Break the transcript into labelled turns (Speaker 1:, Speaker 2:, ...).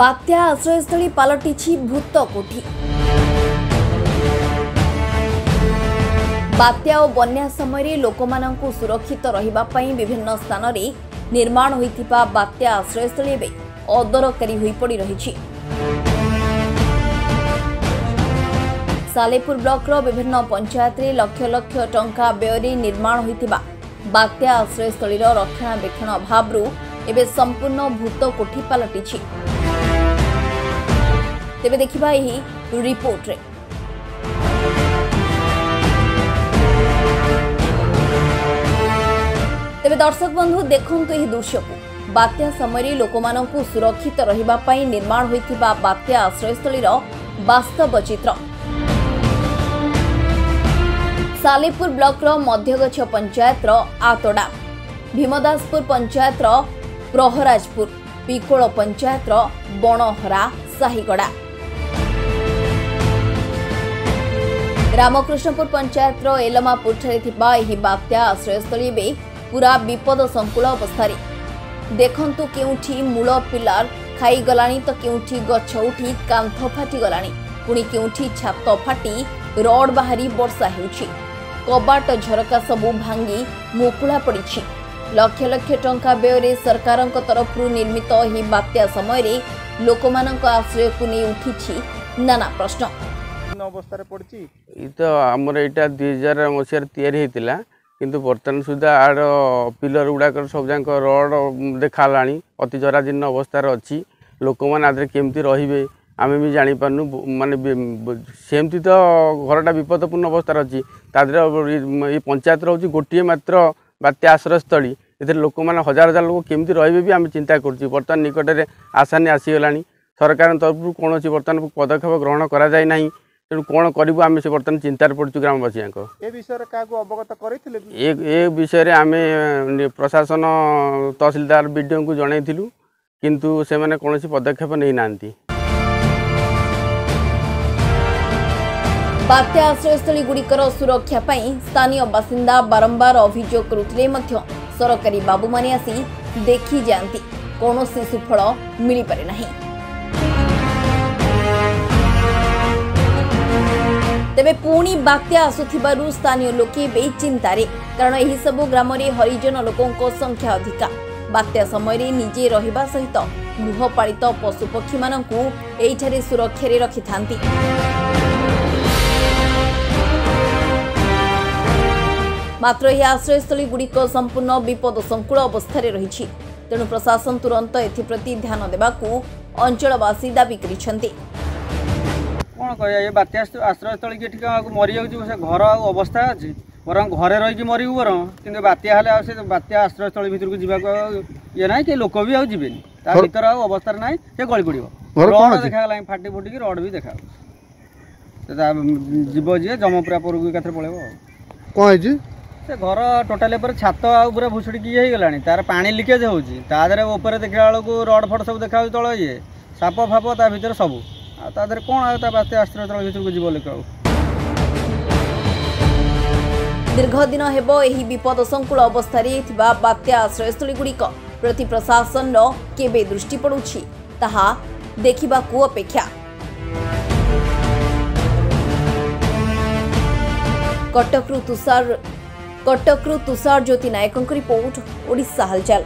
Speaker 1: ବାତ୍ୟା ଆଶ୍ରୟସ୍ଥଳୀ ପାଲଟିଛି ଭୂତ କୋଠି। ବାତ୍ୟା ଓ ବନ୍ୟା ସମୟରେ ଲୋକମାନଙ୍କୁ ସୁରକ୍ଷିତ ରହିବା ପାଇଁ ବିଭିନ୍ନ ସ୍ଥାନରେ ନିର୍ମାଣ ହୋଇଥିବା ବାତ୍ୟା ଆଶ୍ରୟସ୍ଥଳୀ ଏବେ ଅଦରକାରୀ ହୋଇପଡ଼ି ରହିଛି। ସାଲେପୁର ବ୍ଲକର ବିଭିନ୍ନ ପଞ୍ଚାୟତରେ ଲକ୍ଷ ଲକ୍ଷ ଟଙ୍କା ବ୍ୟୟରେ ନିର୍ମାଣ ହୋଇଥିବା ବାତ୍ୟା ଆଶ୍ରୟସ୍ଥଳୀର ରକ୍ଷଣାବେକ୍ଷଣ ଅଭାବରୁ ଏବେ ସମ୍ପୂର୍ଣ୍ଣ ଭୂତ କୋଠି ପାଲଟିଛି। ତେବେ ଦେଖିବା ଏହି ରିପୋର୍ଟରେ ତେବେ ଦର୍ଶକ ବନ୍ଧୁ ଦେଖନ୍ତୁ ଏହି ଦୃଶ୍ୟକୁ ବାତ୍ୟା ସମୟରେ ଲୋକମାନଙ୍କୁ ସୁରକ୍ଷିତ ରହିବା ପାଇଁ ନିର୍ମାଣ ହୋଇଥିବା ବାତ୍ୟା ଆଶ୍ରୟସ୍ଥଳୀର ବାସ୍ତବ ଚିତ୍ର ସାଲେପୁର ବ୍ଲକର ମଧ୍ୟଗଛ ପଞ୍ଚାୟତର ଆତୋଡ଼ା ଭୀମଦାସପୁର ପଞ୍ଚାୟତର ପ୍ରହରାଜପୁର ପିକୋଳ ପଞ୍ଚାୟତର ବଣହରା ସାହିଗଡ଼ା ରାମକୃଷ୍ଣପୁର ପଞ୍ଚାୟତର ଏଲମାପୁରଠାରେ ଥିବା ଏହି ବାତ୍ୟା ଆଶ୍ରୟସ୍ଥଳୀ ଏବେ ପୁରା ବିପଦ ସଂକୁଳ ଅବସ୍ଥାରେ। ଦେଖନ୍ତୁ କେଉଁଠି ମୂଳ ପିଲାର ଖାଇଗଲାଣି ତ କେଉଁଠି ଗଛ ଉଠି କାନ୍ଥ ଫାଟିଗଲାଣି। ପୁଣି କେଉଁଠି ଛାତ ଫାଟି ରଡ୍ ବାହାରି ବର୍ଷା ହେଉଛି। କବାଟ ଝରକା ସବୁ ଭାଙ୍ଗି ମୁକୁଳା ପଡ଼ିଛି। ଲକ୍ଷ ଲକ୍ଷ ଟଙ୍କା ବ୍ୟୟରେ ସରକାରଙ୍କ ତରଫରୁ ନିର୍ମିତ ଏହି ବାତ୍ୟା ସମୟରେ ଲୋକମାନଙ୍କ ଆଶ୍ରୟକୁ ନେଇ ଉଠିଛି ନାନା ପ୍ରଶ୍ନ।
Speaker 2: ବିଭିନ୍ନ ଅବସ୍ଥାରେ ପଡ଼ିଛି
Speaker 3: ଏଇ ତ ଆମର ଏଇଟା ଦୁଇ ହଜାର ମସିହାରେ ତିଆରି ହେଇଥିଲା କିନ୍ତୁ ବର୍ତ୍ତମାନ ସୁଦ୍ଧା ଆର ପିଲର ଗୁଡ଼ାକର ସବୁ ଯାକ ରଡ଼ ଦେଖାହେଲାଣି ଅତି ଜରାଜୀର୍ଣ୍ଣ ଅବସ୍ଥାରେ ଅଛି ଲୋକମାନେ ଆଦେହରେ କେମିତି ରହିବେ ଆମେ ବି ଜାଣିପାରୁନୁ ବ- ମାନେ ବି- ବ- ସେମିତି ତ ଘରଟା ବିପଦପୂର୍ଣ୍ଣ ଅବସ୍ଥାରେ ଅଛି ତା ଦେହରେ ଏଇ ପଞ୍ଚାୟତର ହେଉଛି ଗୋଟିଏ ମାତ୍ର ବାତ୍ୟା ଆଶ୍ରୟସ୍ଥଳୀ ଏଥିରେ ଲୋକମାନେ ହଜାର ହଜାର ଲୋକ କେମିତି ରହିବେ ବି ଆମେ ଚିନ୍ତା କରୁଛୁ ବର୍ତ୍ତମାନ ନିକଟରେ ଆସାନୀ ଆସିଗଲାଣି ସରକାରଙ୍କ ତରଫରୁ କୌଣସି ବର୍ତ୍ତମାନ ପଦକ୍ଷେପ ଗ୍ରହଣ କରାଯାଇ ନାହିଁ ତେଣୁ କ'ଣ କରିବୁ? ଆମେ ସେ ବର୍ତ୍ତମାନ ଚିନ୍ତାରେ ପଡ଼ିଛୁ ଗ୍ରାମବାସୀଙ୍କ
Speaker 2: ଏ ବିଷୟରେ କାହାକୁ ଅବଗତ କରିଥିଲେ ବି?
Speaker 3: ଏ ଏ ବିଷୟରେ ଆମେ ନି- ପ୍ରଶାସନ ତହସିଲଦାର ବିଡ଼ିଓଙ୍କୁ ଜଣାଇଥିଲୁ କିନ୍ତୁ ସେମାନେ କୌଣସି ପଦକ୍ଷେପ ନେଇନାହାନ୍ତି।
Speaker 1: ବାତ୍ୟା ଆଶ୍ରୟସ୍ଥଳୀ ଗୁଡ଼ିକର ସୁରକ୍ଷା ପାଇଁ ସ୍ଥାନୀୟ ବାସିନ୍ଦା ବାରମ୍ବାର ଅଭିଯୋଗ କରୁଥିଲେ ମଧ୍ୟ ସରକାରୀ ବାବୁମାନେ ଆସି ଦେଖି ଯାଆନ୍ତି କୌଣସି ସୁଫଳ ମିଳିପାରେ ନାହିଁ। ତେବେ ପୁଣି ବାତ୍ୟା ଆସୁଥିବାରୁ ସ୍ଥାନୀୟ ଲୋକେ ଏବେ ଚିନ୍ତାରେ କାରଣ ଏହିସବୁ ଗ୍ରାମରେ ହରିଜନ ଲୋକଙ୍କ ସଂଖ୍ୟା ଅଧିକା। ବାତ୍ୟା ସମୟରେ ନିଜେ ରହିବା ସହିତ ଗୃହପାଳିତ ପଶୁପକ୍ଷୀମାନଙ୍କୁ ଏଇଠାରେ ସୁରକ୍ଷାରେ ରଖିଥାନ୍ତି। ମାତ୍ର ଏହି ଆଶ୍ରୟସ୍ଥଳୀ ଗୁଡ଼ିକ ସମ୍ପୂର୍ଣ୍ଣ ବିପଦ ସଂକୁଳ ଅବସ୍ଥାରେ ରହିଛି। ତେଣୁ ପ୍ରଶାସନ ତୁରନ୍ତ ଏଥିପ୍ରତି ଧ୍ୟାନ ଦେବାକୁ ଅଞ୍ଚଳବାସୀ ଦାବି କରିଛନ୍ତି।
Speaker 4: କ'ଣ କରିବା ଏ ବାତ୍ୟା ଆଶ୍ର- ଆଶ୍ରୟସ୍ଥଳୀ କି ଏଠି କାହାକୁ ମରିଯାଉଛି ସେ ଘର ଆଉ ଅବସ୍ଥା ଅଛି। ବରଂ ଘରେ ରହିକି ମରିବୁ ବରଂ କିନ୍ତୁ ବାତ୍ୟା ହେଲେ ଆଉ ସେ ବାତ୍ୟା ଆଶ୍ରୟସ୍ଥଳୀ ଭିତରକୁ ଯିବାକୁ ଆଉ ଇଏ ନାହିଁ କି ଲୋକ ବି ଆଉ ଯିବେନି। ତା ଭିତରେ ଆଉ ଅବସ୍ଥାରେ ନାହିଁ ସେ ଗଳି ପଡ଼ିବ। ରଡ଼ ଦେଖାଗଲାଣି ଫାଟି ଫୁଟିକି ରଡ଼ ବି ଦେଖାଯାଉଛି ସେ ତା ଯିବ ଯିଏ ଜମପୁରା ପରକୁ ଏକାଥରେ ପଳେଇବ ଆଉ।
Speaker 5: କ'ଣ ହେଇଛି?
Speaker 4: ସେ ଘର ଟୋଟାଲି ଉପରେ ଛାତ ଆଉ ପୁରା ଭୁଷୁଡ଼ିକି ଇଏ ହେଇଗଲାଣି ତାର ପାଣି ଲିକେଜ୍ ହେଉଛି। ତା ଦେହରେ ଉପରେ ଦେଖିଲା ବେଳକୁ ରଡ଼ ଫଡ଼ ସବୁ ଦେଖାଯାଉଛି ତଳ ଇଏ। ସାପ ଫାପ ତା ଭିତରେ ସବୁ। ଆଉ ତା ଦେହରେ କ'ଣ ଆଉ ତା ବାତ୍ୟା ଆଶ୍ରୟସ୍ଥଳୀ ଭିତରକୁ ଯିବ ଲୋକ ଆଉ?
Speaker 1: ଦୀର୍ଘ ଦିନ ହେବ ଏହି ବିପଦ ସଂକୁଳ ଅବସ୍ଥାରେ ଥିବା ବାତ୍ୟା ଆଶ୍ରୟସ୍ଥଳୀ ଗୁଡ଼ିକ ପ୍ରତି ପ୍ରଶାସନର କେବେ ଦୃଷ୍ଟି ପଡ଼ୁଛି ତାହା ଦେଖିବାକୁ ଅପେକ୍ଷା। କଟକରୁ ତୁଷାର କଟକରୁ ତୁଷାର ଜ୍ୟୋତି ନାୟକଙ୍କ ରିପୋର୍ଟ ଓଡ଼ିଶା ହାଲଚାଲ।